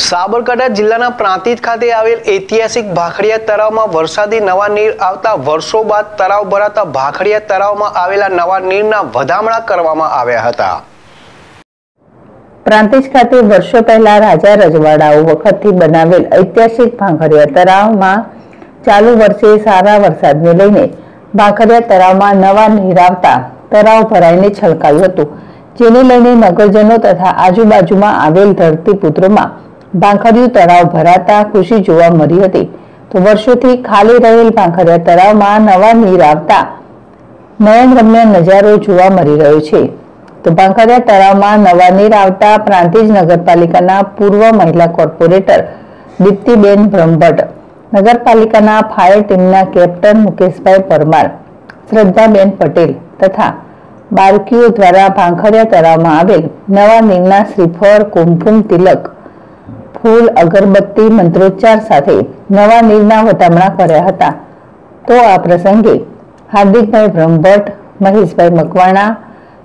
સાબરકાંઠા જિલ્લાના પ્રાંતિજ ખાતે આવેલ ઐતિહાસિક ભાખડિયા તળાવમાં વરસાદી નવા નીર આવતા વર્ષો બાદ તળાવ ભરાતા ભાખડિયા તળાવમાં આવેલા નવા નીરના વધામણા કરવામાં આવ્યા હતા. પ્રાંતિજ ખાતે વર્ષો પહેલા રાજા રજવાડાઓ વખતથી બનાવેલ ઐતિહાસિક ભાખડિયા તળાવમાં ચાલુ વર્ષે સારા વરસાદને લઈને ભાખડિયા તળાવમાં નવા નીર આવતા તળાવ ભરાઈને છલકાયું હતું, જેને લઈને નગરજનો તથા આજુબાજુમાં આવેલ ધરતીપુત્રોમાં ભાંખરિયું તળાવ ભરાતા ખુશી જોવા મળી હતી. તો વર્ષોથી ખાલી રહેલ ભાંખરિયા તળાવમાં નવા નીર આવતા નયનરમ્ય નજારો જોવા મળી રહ્યો છે. તો ભાંખરિયા તળાવમાં નવા નીર આવતા પ્રાંતિજ નગરપાલિકાના પૂર્વ મહિલા કોર્પોરેટર દીપ્તિબેન બ્રહ્મભટ્ટ, નગરપાલિકાના ફાયર ટીમના કેપ્ટન મુકેશભાઈ પરમાર, શ્રદ્ધાબેન પટેલ તથા બાળકીઓ દ્વારા ભાંખરિયા તળાવમાં આવેલ નવા નીરના શ્રીફળ, કુમકુમ તિલક ફૂલ, અગરબત્તી, મંત્રોચ્ચાર સાથે નવા નીરના વટામણા કર્યા હતા. તો આ પ્રસંગે હાર્દિકભાઈ બ્રહ્મભટ્ટ, મહેશભાઈ મકવાણા,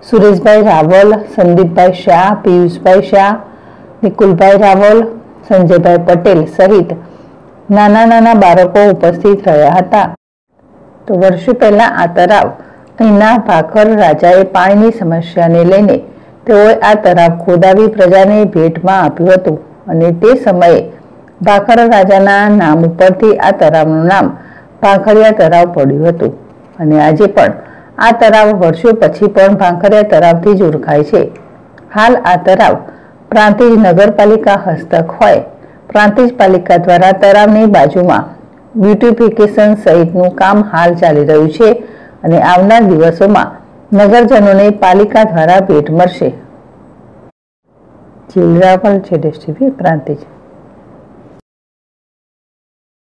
સુરેશભાઈ રાવલ, સંદીપભાઈ શાહ, પિયુષભાઈ શાહ, નિકુલભાઈ રાવલ, સંજયભાઈ પટેલ સહિત નાના નાના બાળકો ઉપસ્થિત રહ્યા હતા. તો વર્ષો પહેલા આ તળાવ અહીંના ભાખર રાજાએ પાણીની સમસ્યાને લઈને તેઓએ આ તળાવ ખોદાવી પ્રજાને ભેટમાં આપ્યું હતું. અને તે સમયે ભાખર રાજાના નામ ઉપરથી આ તળાવનું નામ ભાંખરિયા તળાવ પડ્યું હતું. અને આજે પણ આ તળાવ વર્ષો પછી પણ ભાંખરિયા તળાવથી જ ઓળખાય છે. હાલ આ તળાવ પ્રાંતિજ નગરપાલિકા હસ્તક હોય. પ્રાંતિજ પાલિકા દ્વારા તળાવની બાજુમાં બ્યુટિફિકેશન સહિતનું કામ હાલ ચાલી રહ્યું છે અને આવનાર દિવસોમાં નગરજનોને પાલિકા દ્વારા ભેટ મળશે. જીલ પણ છે ટીવી પ્રાંતિજ